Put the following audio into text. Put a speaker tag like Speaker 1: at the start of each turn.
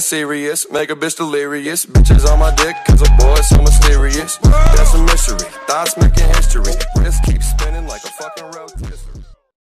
Speaker 1: serious, make a bitch delirious. Bitches on my dick, cause a boy so mysterious. That's a mystery, thoughts making history.